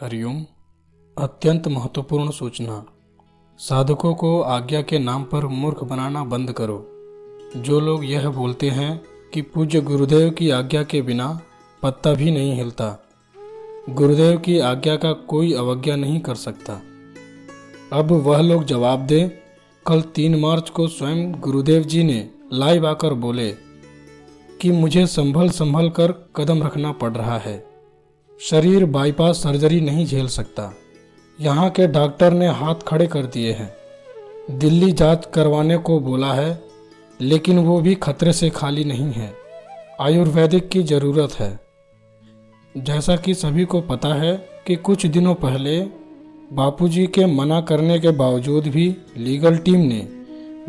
हरिओम। अत्यंत महत्वपूर्ण सूचना। साधकों को आज्ञा के नाम पर मूर्ख बनाना बंद करो। जो लोग यह बोलते हैं कि पूज्य गुरुदेव की आज्ञा के बिना पत्ता भी नहीं हिलता, गुरुदेव की आज्ञा का कोई अवज्ञा नहीं कर सकता। अब वह लोग जवाब दे, कल तीन मार्च को स्वयं गुरुदेव जी ने लाइव आकर बोले कि मुझे संभल संभल कर कदम रखना पड़ रहा है। शरीर बाईपास सर्जरी नहीं झेल सकता। यहाँ के डॉक्टर ने हाथ खड़े कर दिए हैं। दिल्ली जाँच करवाने को बोला है, लेकिन वो भी खतरे से खाली नहीं है। आयुर्वेदिक की ज़रूरत है। जैसा कि सभी को पता है कि कुछ दिनों पहले बापूजी के मना करने के बावजूद भी लीगल टीम ने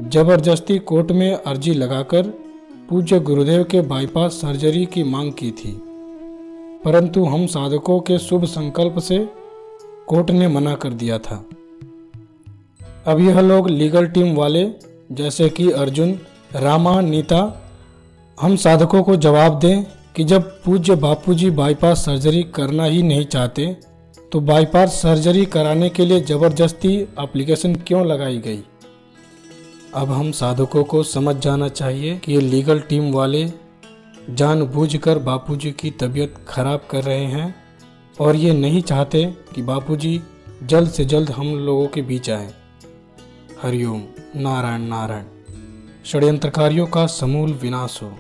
ज़बरदस्ती कोर्ट में अर्जी लगाकर पूज्य गुरुदेव के बाईपास सर्जरी की मांग की थी। परंतु हम साधकों के शुभ संकल्प से कोर्ट ने मना कर दिया था। अब यह लोग लीगल टीम वाले, जैसे कि अर्जुन, रामा, नीता, हम साधकों को जवाब दें कि जब पूज्य बापूजी बाईपास सर्जरी करना ही नहीं चाहते तो बाईपास सर्जरी कराने के लिए ज़बरदस्ती एप्लीकेशन क्यों लगाई गई? अब हम साधकों को समझ जाना चाहिए कि ये लीगल टीम वाले जानबूझकर बापूजी की तबीयत खराब कर रहे हैं और ये नहीं चाहते कि बापूजी जल्द से जल्द हम लोगों के बीच आए। हरिओम, नारायण नारायण। षड्यंत्रकारियों का समूल विनाश हो।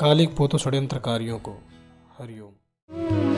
कालिक पोतो षड्यंत्रकारियों को। हरिओम।